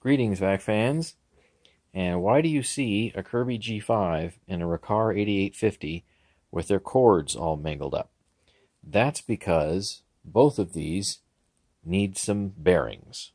Greetings, VAC fans. And why do you see a Kirby G5 and a Riccar 8850 with their cords all mangled up? That's because both of these need some bearings.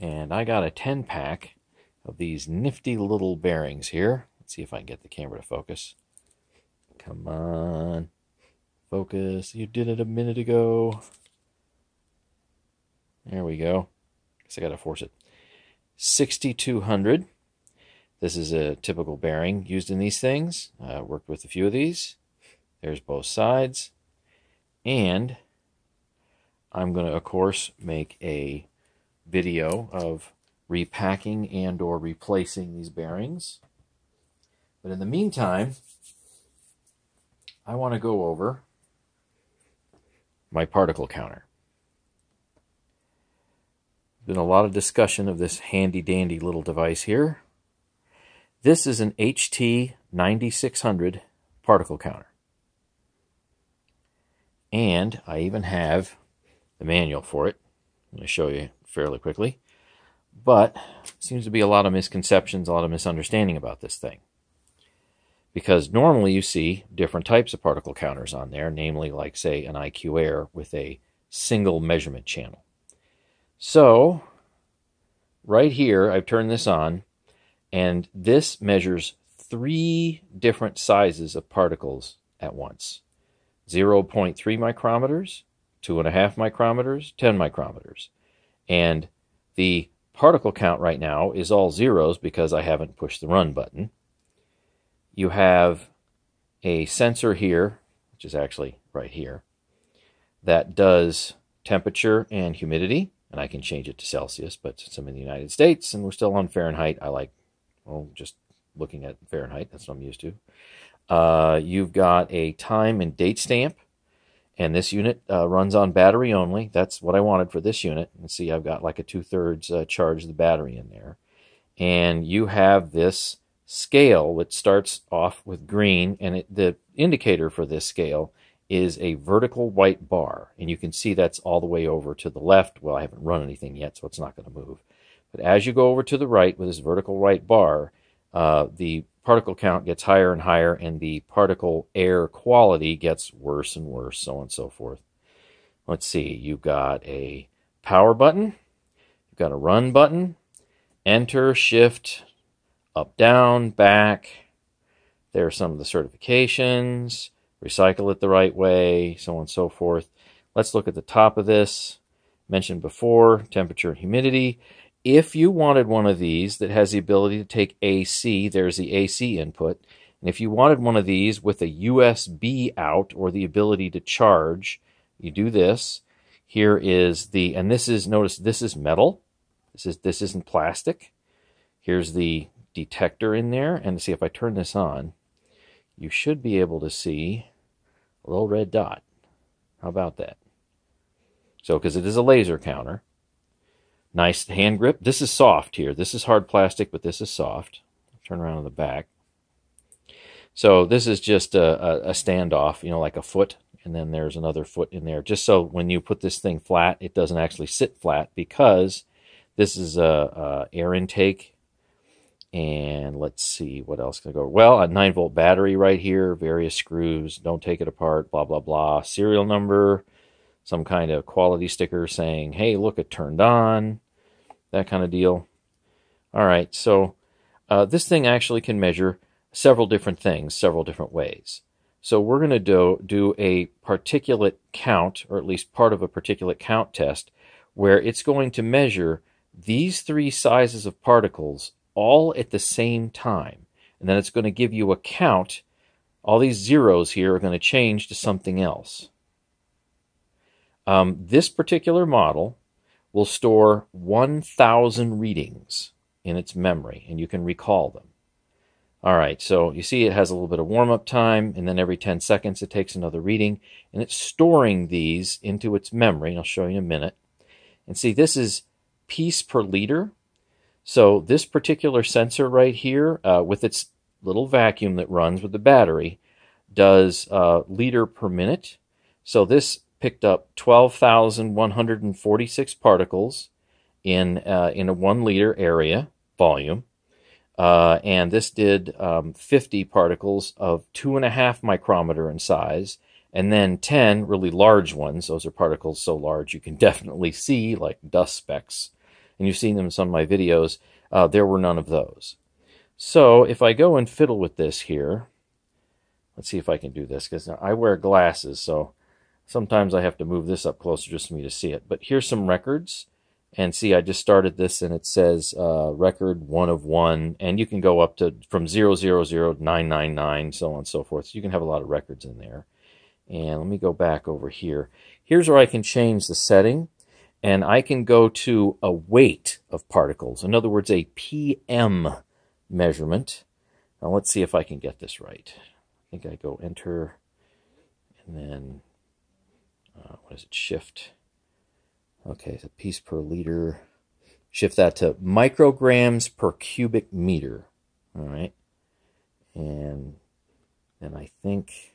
And I got a 10 pack of these nifty little bearings here. Let's see if I can get the camera to focus. Come on. Focus. You did it a minute ago. There we go. Guess I got to force it. 6200. This is a typical bearing used in these things. Uh, worked with a few of these. There's both sides. And I'm going to, of course, make a video of repacking and or replacing these bearings. But in the meantime, I want to go over my particle counter been a lot of discussion of this handy dandy little device here. This is an HT 9600 particle counter. And I even have the manual for it. I'm going to show you fairly quickly. But seems to be a lot of misconceptions, a lot of misunderstanding about this thing. Because normally you see different types of particle counters on there, namely like say an IQ Air with a single measurement channel. So, right here, I've turned this on, and this measures three different sizes of particles at once 0.3 micrometers, 2.5 micrometers, 10 micrometers. And the particle count right now is all zeros because I haven't pushed the run button. You have a sensor here, which is actually right here, that does temperature and humidity and I can change it to Celsius, but since I'm in the United States and we're still on Fahrenheit, I like, well, just looking at Fahrenheit. That's what I'm used to. Uh, you've got a time and date stamp, and this unit uh, runs on battery only. That's what I wanted for this unit. And see, I've got like a two-thirds uh, charge of the battery in there. And you have this scale that starts off with green, and it, the indicator for this scale is a vertical white bar. And you can see that's all the way over to the left. Well, I haven't run anything yet, so it's not going to move. But as you go over to the right with this vertical white bar, uh, the particle count gets higher and higher, and the particle air quality gets worse and worse, so on and so forth. Let's see, you've got a power button, you've got a run button, enter, shift, up, down, back. There are some of the certifications recycle it the right way, so on and so forth. Let's look at the top of this. Mentioned before, temperature and humidity. If you wanted one of these that has the ability to take AC, there's the AC input. And if you wanted one of these with a USB out or the ability to charge, you do this. Here is the, and this is, notice this is metal. This, is, this isn't plastic. Here's the detector in there. And see if I turn this on, you should be able to see a little red dot. How about that? So, because it is a laser counter. Nice hand grip. This is soft here. This is hard plastic, but this is soft. Turn around on the back. So this is just a, a, a standoff, you know, like a foot, and then there's another foot in there, just so when you put this thing flat, it doesn't actually sit flat because this is a, a air intake and let's see, what else can I go? Well, a 9 volt battery right here, various screws, don't take it apart, blah, blah, blah. Serial number, some kind of quality sticker saying, hey, look, it turned on, that kind of deal. All right, so uh, this thing actually can measure several different things, several different ways. So we're going to do, do a particulate count, or at least part of a particulate count test, where it's going to measure these three sizes of particles all at the same time. And then it's going to give you a count. All these zeros here are going to change to something else. Um, this particular model will store 1,000 readings in its memory, and you can recall them. All right, so you see it has a little bit of warm-up time, and then every 10 seconds it takes another reading, and it's storing these into its memory, and I'll show you in a minute. And see, this is piece per liter, so this particular sensor right here, uh, with its little vacuum that runs with the battery, does uh, liter per minute. So this picked up 12,146 particles in uh, in a one liter area volume, uh, and this did um, 50 particles of two and a half micrometer in size, and then 10 really large ones. Those are particles so large you can definitely see like dust specks, and you've seen them in some of my videos. Uh, there were none of those. So if I go and fiddle with this here, let's see if I can do this because I wear glasses, so sometimes I have to move this up closer just for me to see it. But here's some records. And see, I just started this and it says uh, record one of one. And you can go up to from 000 to 999, so on and so forth. So you can have a lot of records in there. And let me go back over here. Here's where I can change the setting. And I can go to a weight of particles. In other words, a PM measurement. Now let's see if I can get this right. I think I go enter and then uh, what is it, shift. Okay, so piece per liter. Shift that to micrograms per cubic meter. All right. And then I think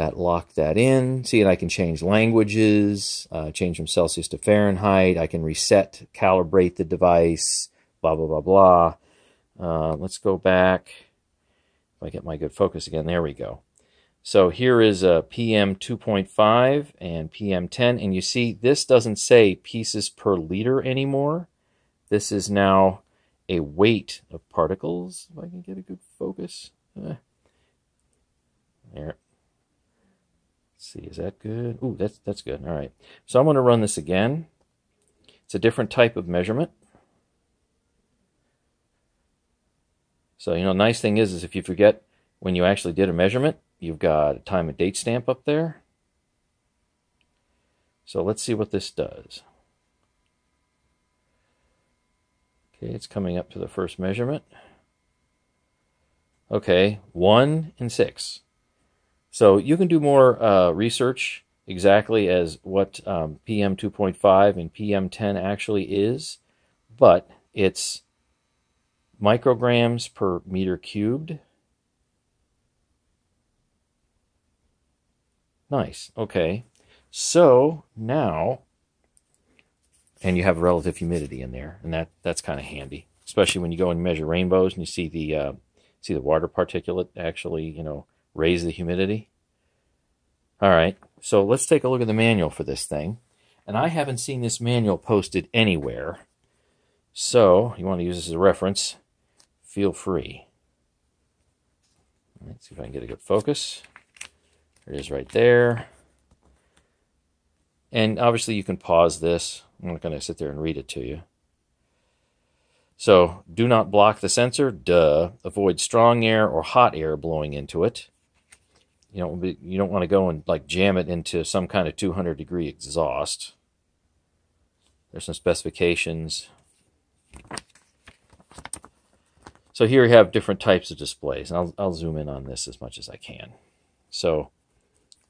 that locked that in. See, and I can change languages, uh, change from Celsius to Fahrenheit. I can reset, calibrate the device, blah, blah, blah, blah. Uh, let's go back. If I get my good focus again, there we go. So here is a PM 2.5 and PM 10, and you see this doesn't say pieces per liter anymore. This is now a weight of particles. If I can get a good focus. Eh. There. Let's see, is that good? Ooh, that's, that's good. All right. So I'm going to run this again. It's a different type of measurement. So, you know, nice thing is, is if you forget when you actually did a measurement, You've got a time and date stamp up there. So let's see what this does. Okay, it's coming up to the first measurement. Okay, 1 and 6. So you can do more uh, research exactly as what um, PM 2.5 and PM 10 actually is, but it's micrograms per meter cubed. Nice. Okay. So now, and you have relative humidity in there, and that that's kind of handy, especially when you go and measure rainbows and you see the uh, see the water particulate actually, you know, raise the humidity. All right. So let's take a look at the manual for this thing. And I haven't seen this manual posted anywhere. So you want to use this as a reference, feel free. Let's see if I can get a good focus. There it is right there. And obviously you can pause this. I'm not going to sit there and read it to you. So do not block the sensor. Duh. Avoid strong air or hot air blowing into it. You don't, you don't want to go and like jam it into some kind of 200 degree exhaust. There's some specifications. So here we have different types of displays. And I'll, I'll zoom in on this as much as I can. So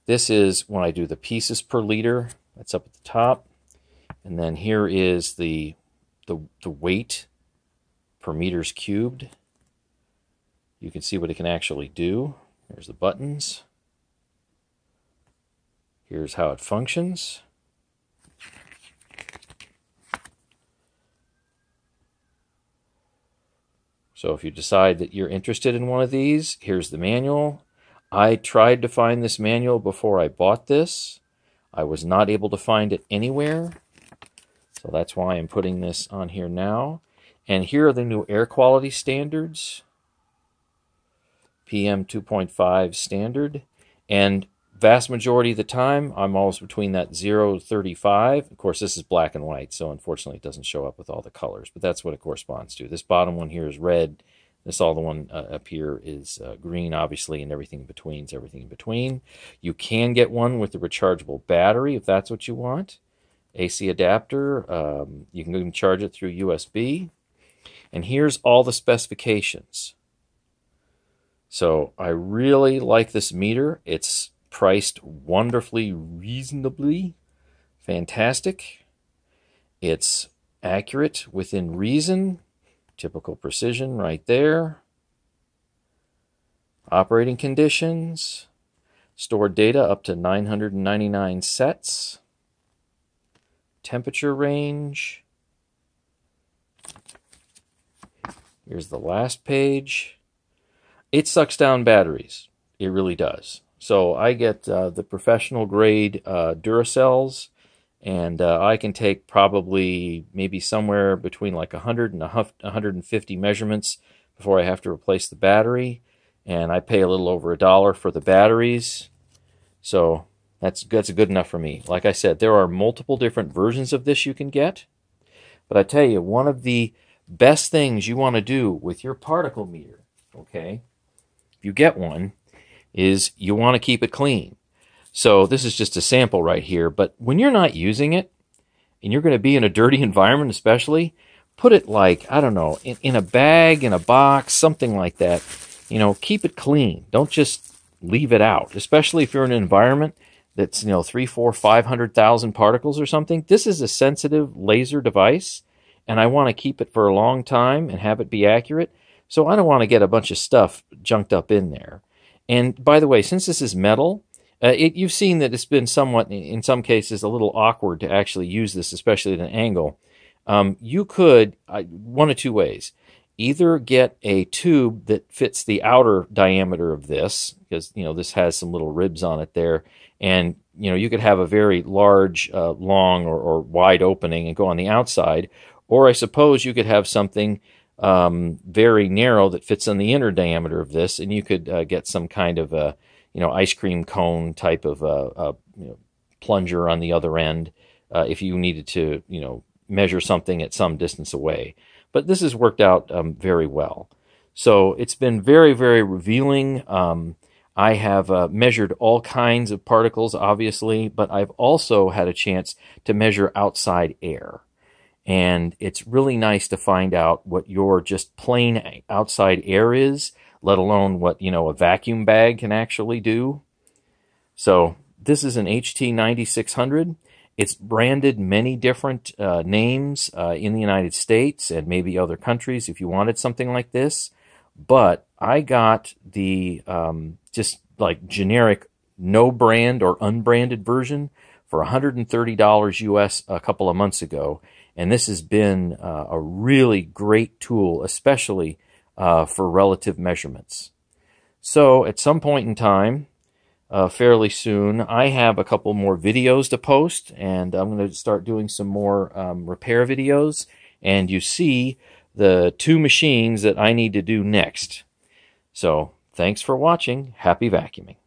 this is when I do the pieces per liter. That's up at the top. And then here is the, the, the weight per meters cubed. You can see what it can actually do. There's the buttons. Here's how it functions. So if you decide that you're interested in one of these, here's the manual. I tried to find this manual before I bought this. I was not able to find it anywhere. So that's why I'm putting this on here now. And here are the new air quality standards. PM 2.5 standard. And vast majority of the time, I'm always between that 0 35. Of course, this is black and white, so unfortunately it doesn't show up with all the colors, but that's what it corresponds to. This bottom one here is red. This all the one uh, up here is uh, green, obviously, and everything in between is everything in between. You can get one with a rechargeable battery if that's what you want. AC adapter, um, you can even charge it through USB. And here's all the specifications. So I really like this meter. It's priced wonderfully reasonably. Fantastic. It's accurate within reason. Typical precision right there. Operating conditions. Stored data up to 999 sets. Temperature range. Here's the last page. It sucks down batteries. It really does. So I get uh, the professional grade uh, Duracells, and uh, I can take probably maybe somewhere between like 100 and 150 measurements before I have to replace the battery. And I pay a little over a dollar for the batteries. So that's, that's good enough for me. Like I said, there are multiple different versions of this you can get. But I tell you, one of the best things you want to do with your particle meter, okay, if you get one, is you want to keep it clean. So this is just a sample right here, but when you're not using it, and you're going to be in a dirty environment especially, put it like, I don't know, in, in a bag, in a box, something like that. You know, keep it clean. Don't just leave it out, especially if you're in an environment that's, you know, three, four, five hundred thousand particles or something. This is a sensitive laser device, and I want to keep it for a long time and have it be accurate. So I don't want to get a bunch of stuff junked up in there. And by the way, since this is metal, uh, it, you've seen that it's been somewhat, in some cases, a little awkward to actually use this, especially at an angle. Um, you could, uh, one of two ways. Either get a tube that fits the outer diameter of this, because, you know, this has some little ribs on it there, and, you know, you could have a very large, uh, long, or, or wide opening and go on the outside. Or I suppose you could have something um, very narrow that fits on the inner diameter of this, and you could uh, get some kind of a you know ice cream cone type of a, a you know, plunger on the other end uh, if you needed to you know measure something at some distance away. But this has worked out um, very well. So it's been very very revealing. Um, I have uh, measured all kinds of particles, obviously, but I've also had a chance to measure outside air. And it's really nice to find out what your just plain outside air is, let alone what, you know, a vacuum bag can actually do. So this is an HT9600. It's branded many different uh, names uh, in the United States and maybe other countries if you wanted something like this. But I got the um, just like generic no brand or unbranded version for $130 US a couple of months ago. And this has been uh, a really great tool, especially uh, for relative measurements. So at some point in time, uh, fairly soon, I have a couple more videos to post, and I'm going to start doing some more um, repair videos. And you see the two machines that I need to do next. So thanks for watching. Happy vacuuming.